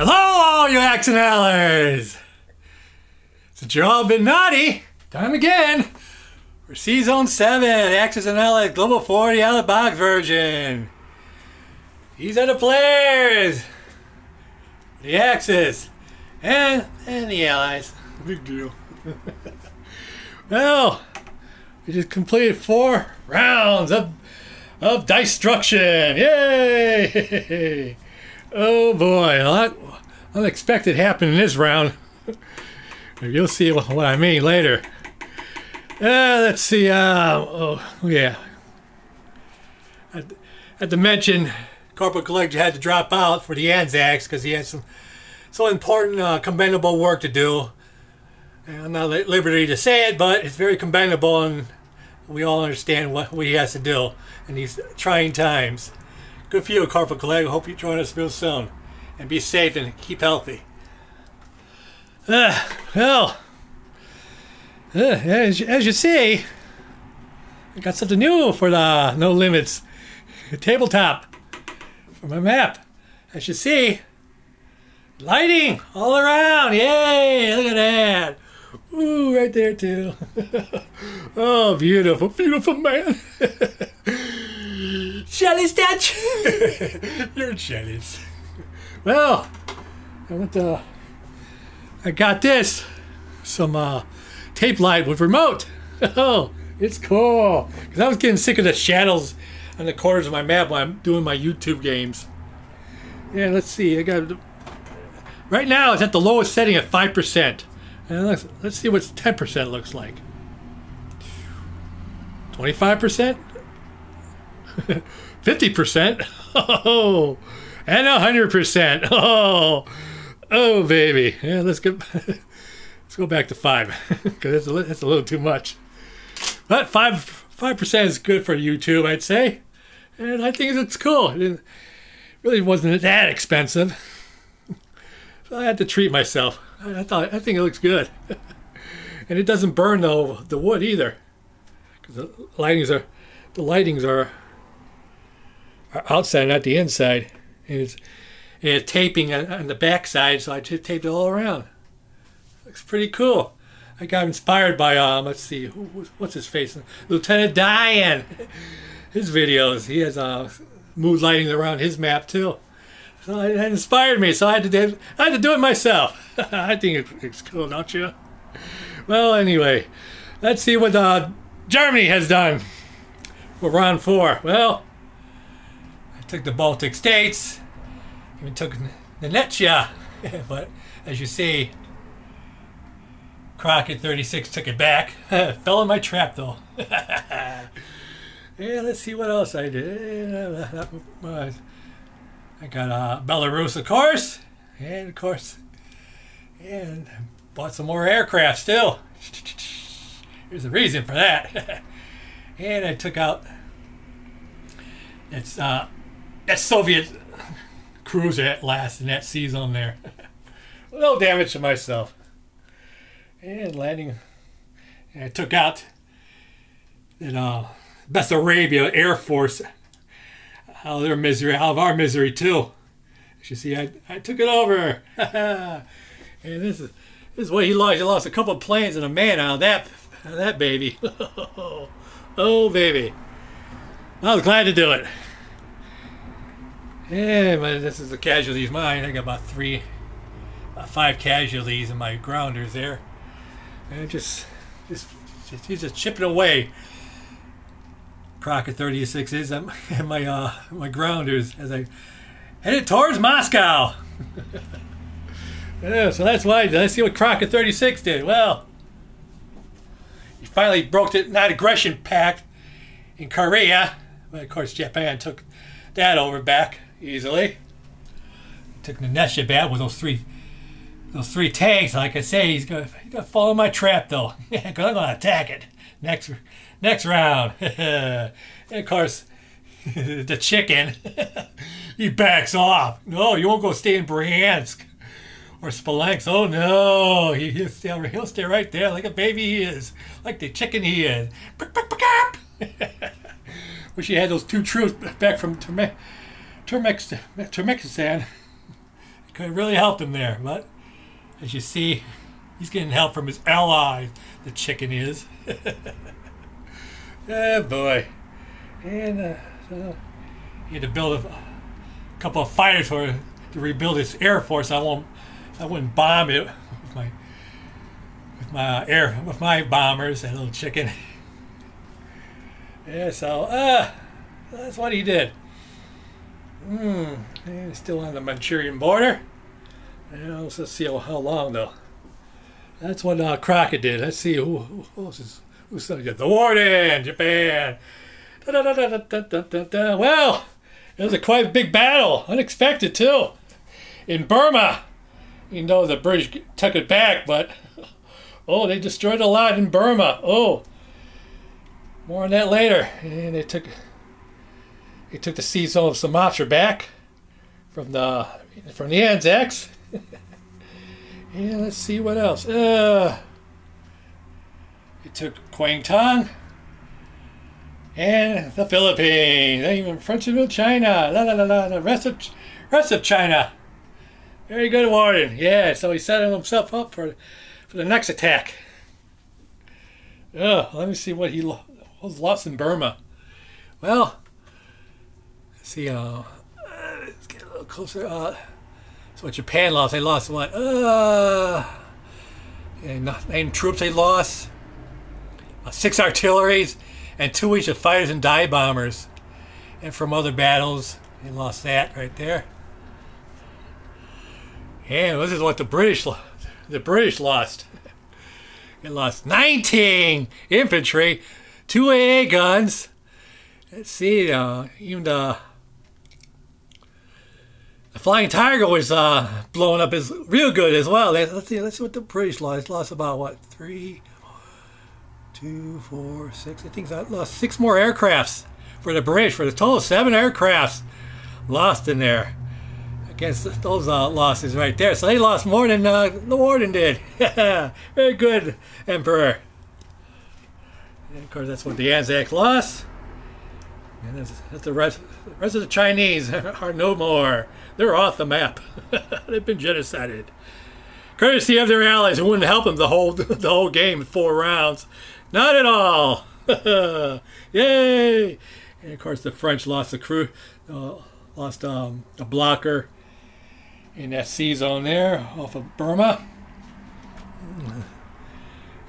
Hello, all you Axonellers! Since you're all been naughty, time again for Season 7, Axis and Allies Global 40 out of box version. These are the players, the Axis, and, and the Allies. Big deal. well, we just completed four rounds of, of destruction. Yay! Oh boy, a lot unexpected happened in this round. You'll see what I mean later. Uh, let's see. Uh, oh, yeah. I had to mention Corporal Collector had to drop out for the Anzacs because he had some so important, uh, commendable work to do. And I'm not at liberty to say it, but it's very commendable, and we all understand what, what he has to do in these trying times. Good for you, Corporal Collector. Hope you join us real soon. And be safe and keep healthy. Uh, well, uh, as, as you see, I got something new for the No Limits tabletop for my map. As you see, lighting all around. Yay! Look at that. Ooh, right there too. oh, beautiful, beautiful man. Shelly statue. You're jealous. Well, I went to. I got this. Some uh, tape light with remote. Oh, it's cool. Because I was getting sick of the shadows on the corners of my map when I'm doing my YouTube games. Yeah, let's see. I got. Right now, it's at the lowest setting at 5%. And let's, let's see what 10% looks like. 25%? 50%? Oh, and 100%. Oh, oh, baby. Yeah, let's go, let's go back to 5 because that's, that's a little too much. But 5, 5% is good for YouTube, I'd say. And I think it's cool. It really wasn't that expensive. So I had to treat myself. I thought I think it looks good, and it doesn't burn the the wood either, because the lightings are the lightings are outside, not the inside, and it's and it's taping on, the back side, so I just taped it all around. Looks pretty cool. I got inspired by um, let's see, who, what's his face, Lieutenant Diane. His videos, he has uh, mood lighting around his map too. So it inspired me, so I had to do, I had to do it myself. I think it's cool, don't you? Well, anyway, let's see what uh, Germany has done for round four. Well, took the Baltic states, even took Nenetsia, but as you see, Crockett 36 took it back. Fell in my trap though. yeah, let's see what else I did. I got uh, Belarus, of course, and of course, and bought some more aircraft still. There's a reason for that. and I took out it's uh, that Soviet cruiser at last in that season there. no damage to myself. And landing, and I took out that uh, Bessarabia Air Force out of their misery, out of our misery too. As you see, I, I took it over. and this is this is what he lost. He lost a couple of planes and a man out of that out of that baby. oh baby. I was glad to do it. Yeah, but this is the casualties mine. I got about three, about five casualties in my grounders there. And just, just, just he's just chipping away. Crockett 36 is and my uh, my grounders as I headed towards Moscow. yeah, so that's why. Let's see what Crockett 36 did. Well, he finally broke the non-aggression pact in Korea. But of course, Japan took that over back easily. Took Nenetsia bad with those three those three tanks. Like I say, he's gonna he's gonna fall in my trap though. Because I'm gonna attack it next next round. and of course, the chicken, he backs off. No, you won't go stay in Bryansk or Smolensk. Oh no, he, he'll, stay, he'll stay right there like a baby he is, like the chicken he is. Wish he had those two troops back from Turkmenistan. Could really helped him there. But as you see, he's getting help from his allies. The chicken is. oh boy. And uh, so he had to build a, a couple of fighters for to rebuild his air force. I won't. I wouldn't bomb it with my with my air with my bombers. That little chicken. yeah. So uh, that's what he did. Hmm. Still on the Manchurian border. Yeah, let's, see how, how long though. That's what uh, Crockett did. Let's see who who, who else is who's the warden, Japan. Da, da, da, well, it was a quite big battle, unexpected too, in Burma. You know the British took it back, but oh, they destroyed a lot in Burma. Oh, more on that later. And they took they took the sea zone of Sumatra back from the from the Anzacs. and let's see what else. Uh, it took Kwangtung and the Philippines, and even French China, la la la la, the rest of rest of China. Very good warden. Yeah, so he set himself up for for the next attack. Let me see what he lo- was lost in Burma. Well, see. Uh, let's get a little closer. Uh, so what Japan lost? They lost what? Uh, and nine troops they lost. Uh, six artilleries and two each of fighters and dive bombers. And from other battles, they lost that right there. And this is what the British the British lost. They lost 19 infantry, two AA guns. Let's see, uh, even the, the Flying Tiger was uh, blowing up as real good as well. Let's see, let's see what the British lost. Lost about what three, two, four, six. I think I lost six more aircrafts for the British for the total seven aircrafts lost in there against those uh, losses right there. So they lost more than uh, the Warden did. Very good, Emperor. And of course, that's what the Anzac lost. And the rest. The rest of the Chinese are no more. They're off the map. They've been genocided. Courtesy of their allies who wouldn't help them the whole the whole game, four rounds. Not at all. Yay! And of course, the French lost a crew, uh, lost um, a blocker in that sea zone there off of Burma.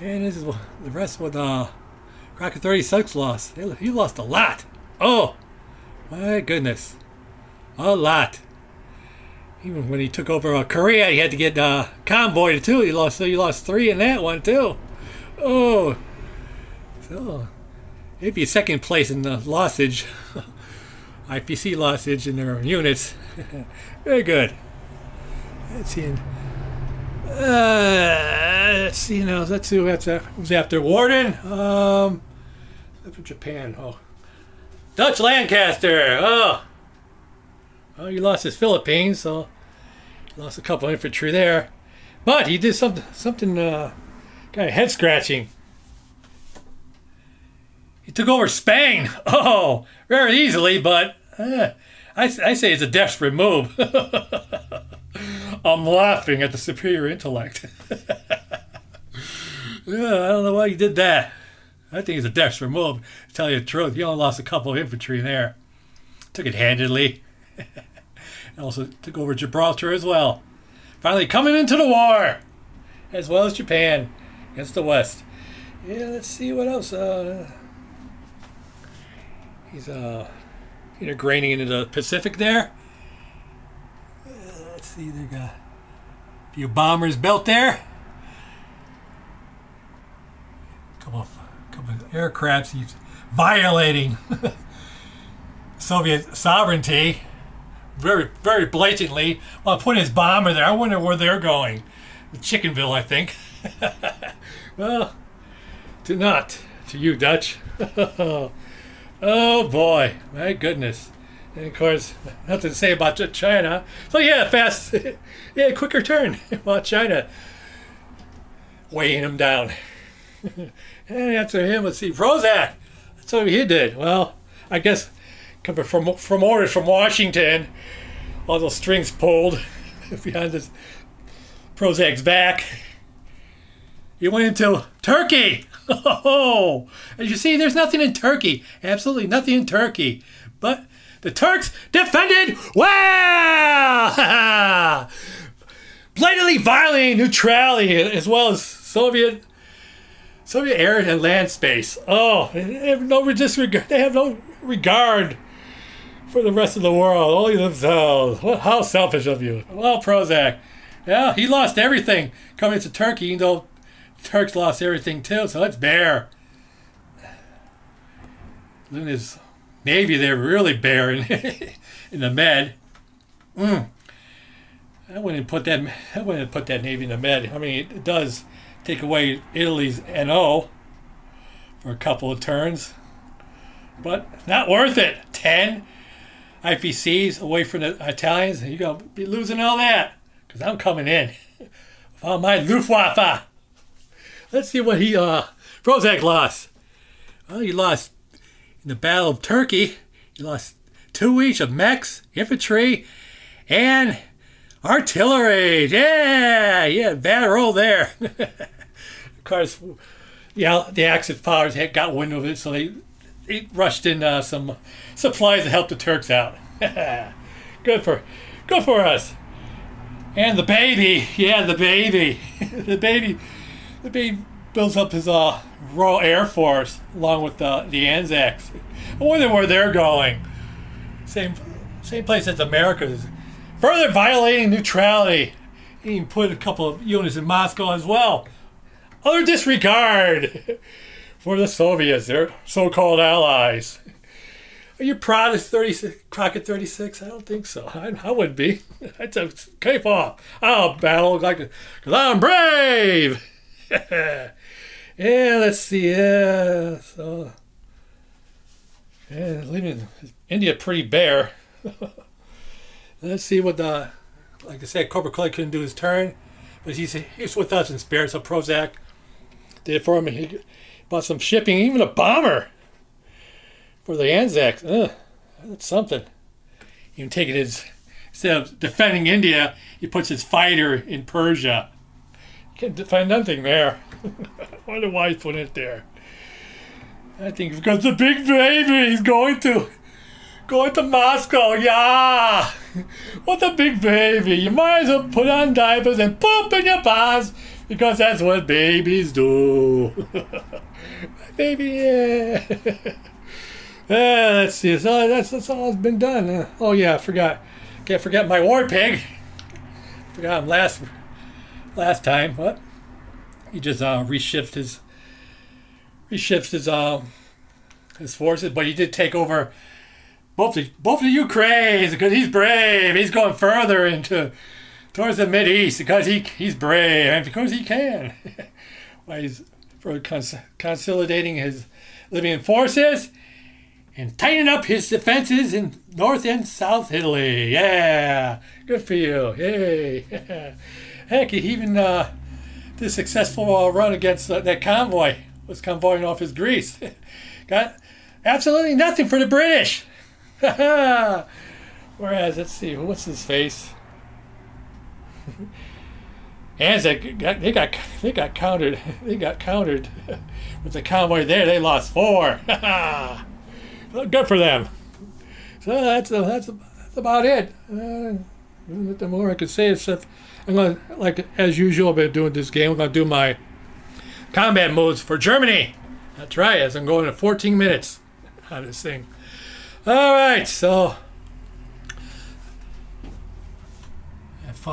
And this is the rest with uh, Crockett 36 lost. He lost a lot. Oh, my goodness. A lot. Even when he took over uh, Korea, he had to get uh, convoyed too. He lost, so he lost three in that one too. Oh, so maybe second place in the lossage, IPC lossage in their units. Very good. Let's see. Uh, let's see now. Let's see who after, who's after Warden. Um, from Japan. Oh, Dutch Lancaster. Oh, oh, he lost his Philippines, so lost a couple infantry there. But he did something, something uh, kind of head scratching. He took over Spain. Oh, very easily, but uh, I, I say it's a desperate move. I'm laughing at the superior intellect. yeah, I don't know why he did that. I think it's a desperate move, to tell you the truth. He only lost a couple of infantry there. Took it handedly. and also took over Gibraltar as well. Finally coming into the war, as well as Japan against the West. Yeah, let's see what else. Uh, he's uh, integrating into the Pacific there Uh, let's see, they got a few bombers built there. Couple of, couple of aircrafts he's violating Soviet sovereignty very, very blatantly while putting his bomber there. I wonder where they're going. Chickenville, I think. well, to not to you, Dutch. oh boy, my goodness. And of course, nothing to say about China. So yeah, fast, yeah, quicker turn while China weighing him down. And after him, let's see, Prozach. That's what he did. Well, I guess coming from from orders from Washington, all those strings pulled. behind this Prozach's back. He went into Turkey. Oh, as you see, there's nothing in Turkey. Absolutely nothing in Turkey. But the Turks defended well, blatantly violating neutrality as well as Soviet Soviet air and land space. Oh, they have no disregard. They have no regard for the rest of the world, only themselves. What, how selfish of you. Well, Prozach. Yeah, he lost everything coming to Turkey, even though Turks lost everything too, so. Look at his Navy, they're really bare in, in the Med. Mm. I wouldn't put that I wouldn't put that Navy in the Med. I mean, it does take away Italy's NO for a couple of turns, but not worth it. 10 IPCs away from the Italians, and you're going to be losing all that because I'm coming in. Found my Luftwaffe. Let's see what he, uh, Prozach lost. Well, he lost in the Battle of Turkey. He lost two each of mechs, infantry, and artillery. Yeah, yeah, bad roll there. course, yeah, the Axis powers had got wind of it, so they, they rushed in uh, some supplies to help the Turks out. good for, good for us. And the baby, yeah, the baby, the baby, the baby builds up his uh, Royal Air Force along with the the Anzacs. I wonder where they're going. Same, same place as America's. Further violating neutrality. He put a couple of units in Moscow as well. Utter disregard for the Soviets, their so-called allies. Are you proud of 36, Crockett 36? I don't think so. I, I would be. I'd say, cape off. I'll battle like, because I'm brave. yeah, let's see. Yeah, so, yeah, leaving India pretty bare. let's see what the, like I said, Corporal Clegg couldn't do his turn, but he's, he's with us in spirit, so Prozach did for him. He bought some shipping, even a bomber for the Anzacs. Ugh, that's something. Even taking his, instead of defending India, he puts his fighter in Persia. Can't defend nothing there. I wonder why he put it there. I think because the big baby is going to going to Moscow. Yeah, what a big baby! You might as well put on diapers and poop in your pants because that's what babies do. My baby, yeah. Uh, let's see. So that's that's all that's been done. Uh, oh yeah, I forgot. Can't forget my Warpig. Forgot him last last time. What? He just uh, reshift his reshift his uh, his forces, but he did take over both the both the Ukraine because he's brave. He's going further into towards the Mid East because he he's brave and because he can. Why he's for cons- consolidating his Libyan forces and tightening up his defenses in North and South Italy. Yeah, good for you. Yay. Heck, he even uh, did successful uh, run against uh, that convoy. Was convoying off his Greece. Got absolutely nothing for the British. Whereas, let's see, what's his face? Anzac got, they got they got countered. They got countered with the convoy there. They lost four. good for them. So that's uh, that's that's about it. Uh, the more I could say, except I'm gonna like as usual. I've been doing this game. I'm gonna do my combat modes for Germany. That's right. As I'm going to 14 minutes on this thing. All right. So if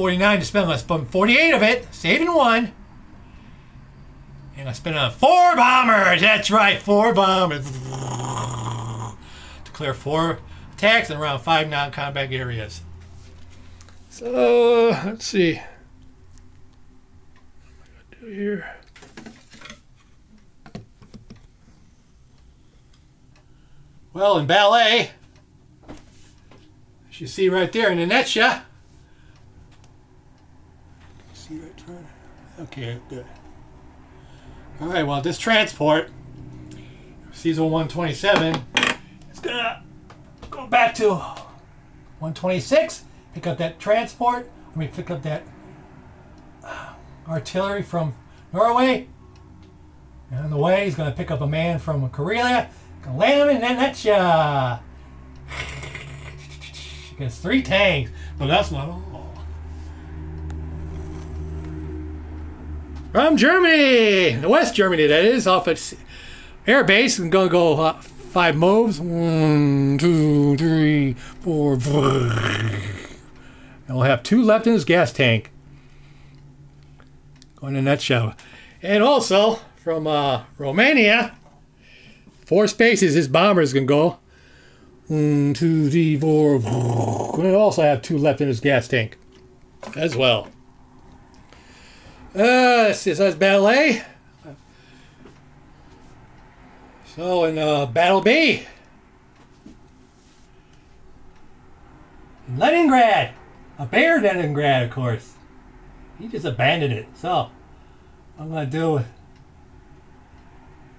49 to spend, I spend 48 of it, saving one. And I spent on four bombers. That's right, four bombers. Declare four attacks in around five non-combat areas. So let's see. What do here? Well, in ballet, as you see right there in the Netsha. See right there. Okay, good. All right, well, this transport, sea zone 127, it's gonna go back to 126 pick up that transport. Let me pick up that uh, artillery from Norway. And on the way, he's to pick up a man from Karelia. Gonna land him in Nenetsia. Gets three tanks, but that's not all. From Germany, West Germany, that is, off its air base. I'm to go uh, five moves. One, two, three, four. And we'll have two left in his gas tank. Going in that show. And also, from uh, Romania, four spaces, his bombers can go. One, two, three, four. And also have two left in his gas tank as well. Uh, this is that's Battle A. So in uh, Battle B, in Leningrad, a bear Leningrad, of course. He just abandoned it. So I'm gonna do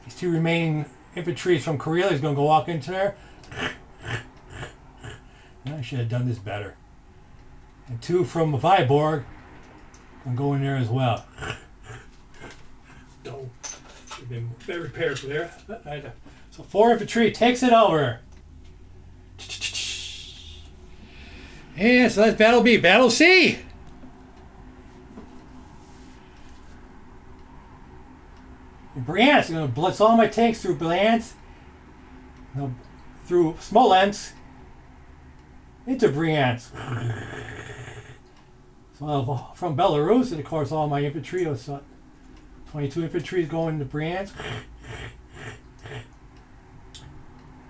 these two remaining infantry from Korea. He's gonna go walk into there. I should have done this better. And two from Viborg. I'm going there as well. Don't. Been better prepared for there. Uh, so four infantry takes it over. Yeah, so that's battle B. Battle C. Bryansk, I'm going to blitz all my tanks through Bryansk, through Smolensk, into Bryansk. So from Belarus, and of course all my infantry, uh, 22 infantry is going to Bryansk.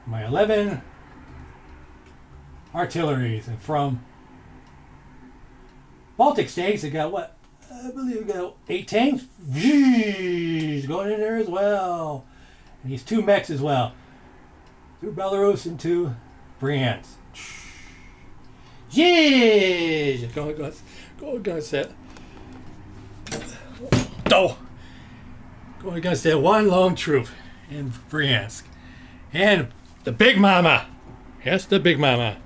My 11 artilleries, and from Baltic states, they got what? I believe we got eight tanks. Going in there as well. And he's two mechs as well. Through Belarus into Bryansk. Yeah! Go, against that. Go against that one lone troop in Bryansk. And the Big Mama. Yes, the Big Mama.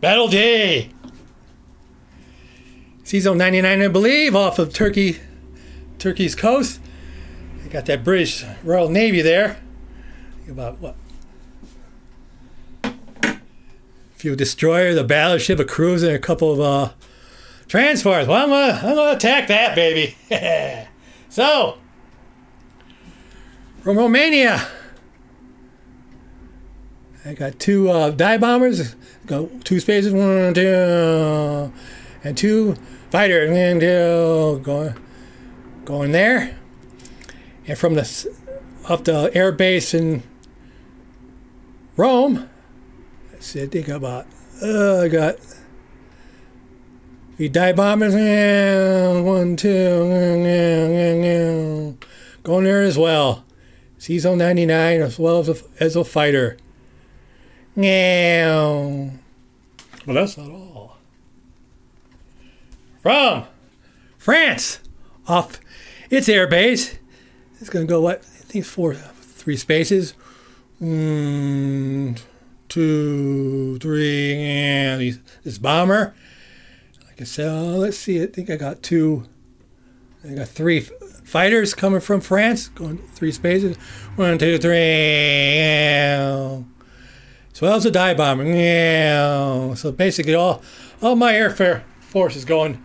Battle Day! C-Zone 99, I believe, off of Turkey, Turkey's coast. You got that British Royal Navy there. About what? A few destroyers, a battleship, a cruiser, and a couple of uh, transports. Well, I'm gonna, I'm gonna attack that, baby. so, from Romania, I got two uh, dive bombers. Got two spaces, one, two, and two fighter going going there and from the up the air base in Rome I think about uh, I got the dive bombers one two going there as well C-Zone 99 as well as a, as a fighter well that's not all from France off its airbase. It's going to go what? I think four, three spaces. One, two, three, and this bomber. Like I said, oh, let's see. I think I got two. I got three fighters coming from France, going three spaces. One, two, three. So that was a dive bomber. So basically, all all my airfare force is going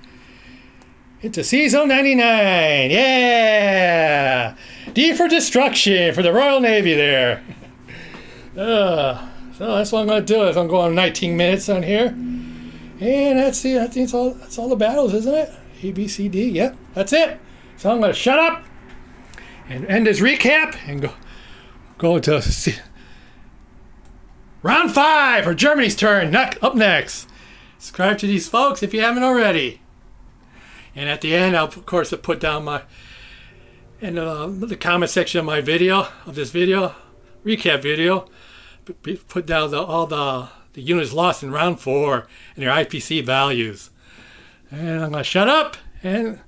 into C-Zone 99. Yeah! D for destruction for the Royal Navy there. Uh, so that's what I'm going to do. If I'm going 19 minutes on here. And that's the, it's all, that's all the battles, isn't it? A, B, C, D. Yep, that's it. So I'm going to shut up and end this recap and go, go to C round five for Germany's turn. Up next. Subscribe to these folks if you haven't already. And at the end, I'll of course put down my in uh, the comment section of my video of this video recap video. Put down the, all the the units lost in round four and their IPC values. And I'm gonna shut up and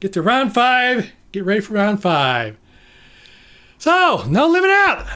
get to round five. Get ready for round five. So, no limit out.